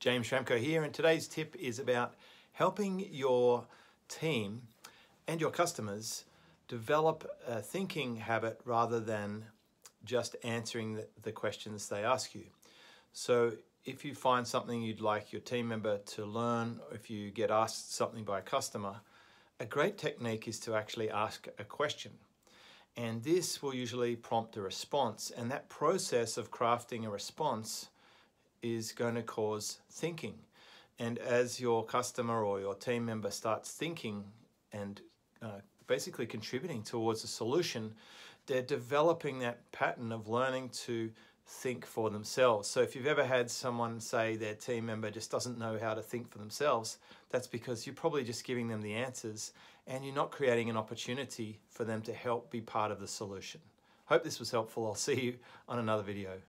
James Schramko here, and today's tip is about helping your team and your customers develop a thinking habit rather than just answering the, questions they ask you. So, if you find something you'd like your team member to learn, if you get asked something by a customer, a great technique is to actually ask a question. And this will usually prompt a response, and that process of crafting a response is going to cause thinking. And as your customer or your team member starts thinking and uh, basically contributing towards a solution, they're developing that pattern of learning to think for themselves. So if you've ever had someone say their team member just doesn't know how to think for themselves, that's because you're probably just giving them the answers and you're not creating an opportunity for them to help be part of the solution. Hope this was helpful. I'll see you on another video.